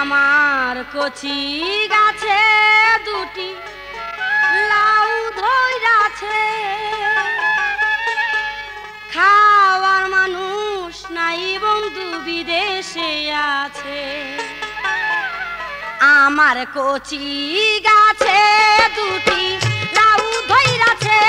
আমার কচি গাছে দুটি লাউ ধৈরাছে। খাওয়ার মানুষ নাই বন্ধু, বিদেশে আছে। আমার কচি গাছে দুটি লাউ ধইরাছে